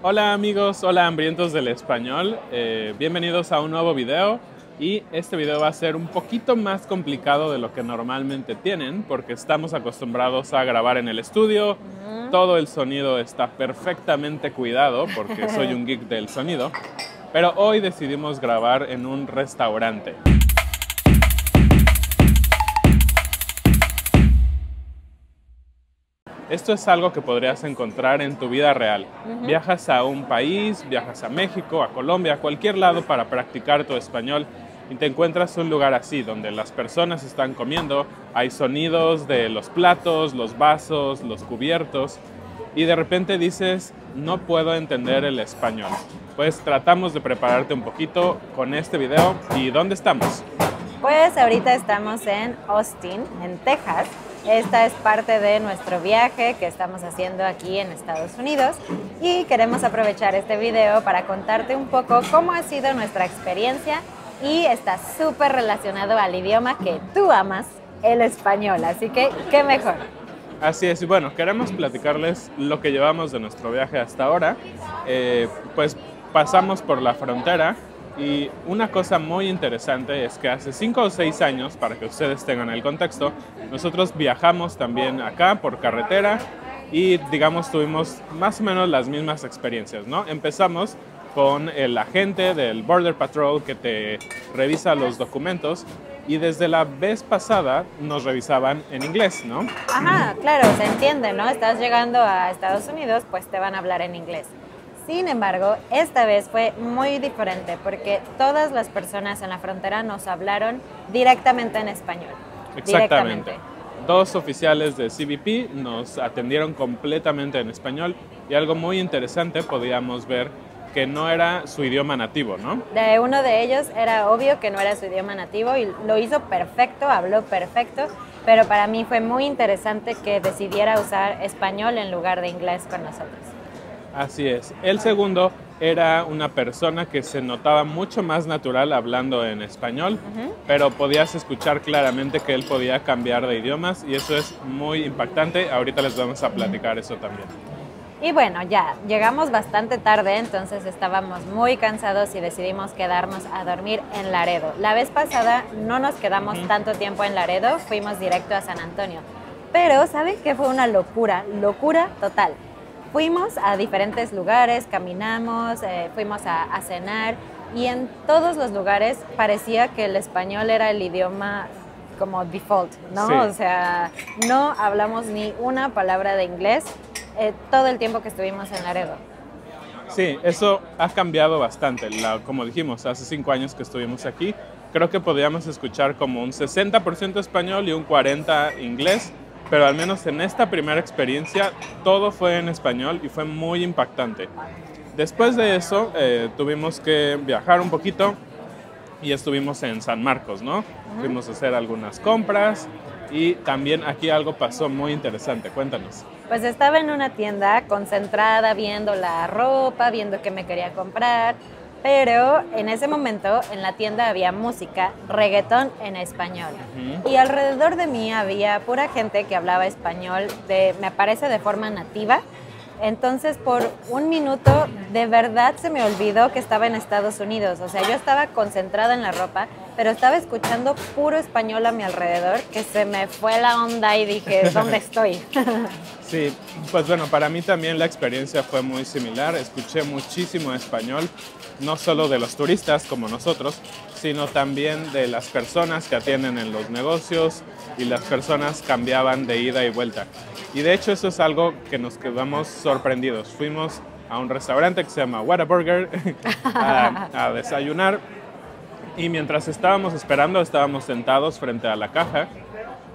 Hola amigos, hola hambrientos del español, eh, bienvenidos a un nuevo video. Y este video va a ser un poquito más complicado de lo que normalmente tienen porque estamos acostumbrados a grabar en el estudio, todo el sonido está perfectamente cuidado porque soy un geek del sonido, pero hoy decidimos grabar en un restaurante. Esto es algo que podrías encontrar en tu vida real. Viajas a un país, viajas a México, a Colombia, a cualquier lado para practicar tu español y te encuentras un lugar así, donde las personas están comiendo, hay sonidos de los platos, los vasos, los cubiertos, y de repente dices, no puedo entender el español. Pues tratamos de prepararte un poquito con este video. ¿Y dónde estamos? Pues ahorita estamos en Austin, en Texas. Esta es parte de nuestro viaje que estamos haciendo aquí en Estados Unidos y queremos aprovechar este video para contarte un poco cómo ha sido nuestra experiencia y está súper relacionado al idioma que tú amas, el español. Así que, ¿qué mejor? Así es, y bueno, queremos platicarles lo que llevamos de nuestro viaje hasta ahora. Eh, pues pasamos por la frontera y una cosa muy interesante es que hace cinco o seis años, para que ustedes tengan el contexto, nosotros viajamos también acá por carretera y digamos tuvimos más o menos las mismas experiencias, ¿no? Empezamos con el agente del Border Patrol que te revisa los documentos y desde la vez pasada nos revisaban en inglés, ¿no? Ajá, claro, se entiende, ¿no? Estás llegando a Estados Unidos, pues te van a hablar en inglés. Sin embargo, esta vez fue muy diferente porque todas las personas en la frontera nos hablaron directamente en español. Exactamente. Dos oficiales de CBP nos atendieron completamente en español y algo muy interesante podíamos ver que no era su idioma nativo, ¿no? De uno de ellos era obvio que no era su idioma nativo y lo hizo perfecto, habló perfecto, pero para mí fue muy interesante que decidiera usar español en lugar de inglés con nosotros. Así es. El segundo era una persona que se notaba mucho más natural hablando en español, pero podías escuchar claramente que él podía cambiar de idiomas y eso es muy impactante. Ahorita les vamos a platicar eso también. Y bueno, ya llegamos bastante tarde, entonces estábamos muy cansados y decidimos quedarnos a dormir en Laredo. La vez pasada no nos quedamos tanto tiempo en Laredo, fuimos directo a San Antonio. Pero, ¿saben qué fue una locura? Locura total. Fuimos a diferentes lugares, caminamos, eh, fuimos a, cenar y en todos los lugares parecía que el español era el idioma como default, ¿no? O sea, no hablamos ni una palabra de inglés eh, todo el tiempo que estuvimos en Laredo. Sí, eso ha cambiado bastante. como dijimos, hace cinco años que estuvimos aquí, creo que podíamos escuchar como un 60% español y un 40% inglés pero al menos en esta primera experiencia todo fue en español y fue muy impactante. Después de eso eh, tuvimos que viajar un poquito y estuvimos en San Marcos, ¿no? Fuimos a hacer algunas compras y también aquí algo pasó muy interesante. Cuéntanos. Pues estaba en una tienda concentrada viendo la ropa, viendo qué me quería comprar pero en ese momento en la tienda había música, reggaetón en español. Y alrededor de mí había pura gente que hablaba español, de, me parece de forma nativa. Entonces por un minuto de verdad se me olvidó que estaba en Estados Unidos. O sea, yo estaba concentrada en la ropa, pero estaba escuchando puro español a mi alrededor, que se me fue la onda y dije, ¿dónde estoy? Sí, pues bueno, para mí también la experiencia fue muy similar. Escuché muchísimo español, no solo de los turistas como nosotros, sino también de las personas que atienden en los negocios y las personas cambiaban de ida y vuelta. Y de hecho eso es algo que nos quedamos sorprendidos. Fuimos a un restaurante que se llama Whataburger a, a desayunar y mientras estábamos esperando estábamos sentados frente a la caja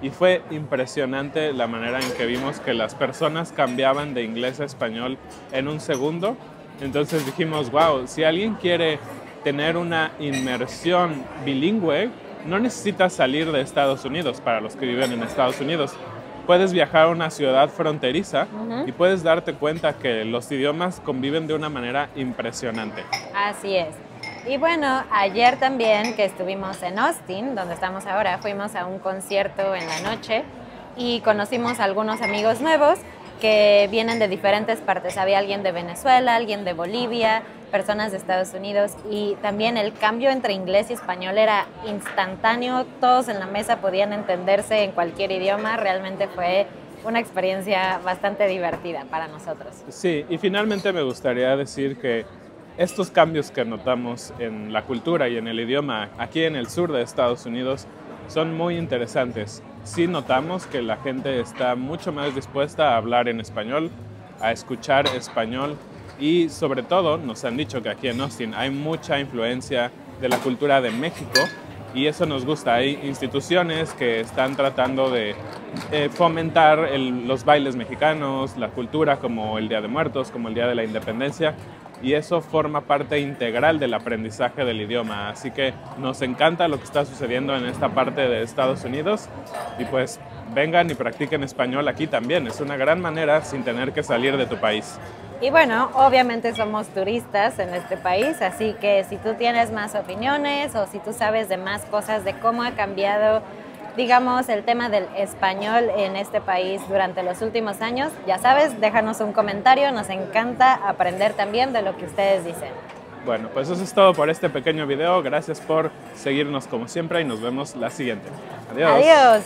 y fue impresionante la manera en que vimos que las personas cambiaban de inglés a español en un segundo. Entonces dijimos, wow, si alguien quiere tener una inmersión bilingüe, no necesitas salir de Estados Unidos para los que viven en Estados Unidos. Puedes viajar a una ciudad fronteriza y puedes darte cuenta que los idiomas conviven de una manera impresionante. Así es. Y bueno, ayer también que estuvimos en Austin, donde estamos ahora, fuimos a un concierto en la noche y conocimos a algunos amigos nuevos que vienen de diferentes partes. Había alguien de Venezuela, alguien de Bolivia, personas de Estados Unidos y también el cambio entre inglés y español era instantáneo. Todos en la mesa podían entenderse en cualquier idioma. Realmente fue una experiencia bastante divertida para nosotros. Sí, y finalmente me gustaría decir que estos cambios que notamos en la cultura y en el idioma aquí en el sur de Estados Unidos son muy interesantes. Sí notamos que la gente está mucho más dispuesta a hablar en español, a escuchar español y sobre todo nos han dicho que aquí en Austin hay mucha influencia de la cultura de México y eso nos gusta. Hay instituciones que están tratando de eh, fomentar los bailes mexicanos, la cultura como el Día de Muertos, como el Día de la Independencia y eso forma parte integral del aprendizaje del idioma. Así que nos encanta lo que está sucediendo en esta parte de Estados Unidos y pues vengan y practiquen español aquí también. Es una gran manera sin tener que salir de tu país. Y bueno, obviamente somos turistas en este país, así que si tú tienes más opiniones o si tú sabes de más cosas de cómo ha cambiado digamos, el tema del español en este país durante los últimos años, ya sabes, déjanos un comentario, nos encanta aprender también de lo que ustedes dicen. Bueno, pues eso es todo por este pequeño video. Gracias por seguirnos como siempre y nos vemos la siguiente. Adiós. Adiós.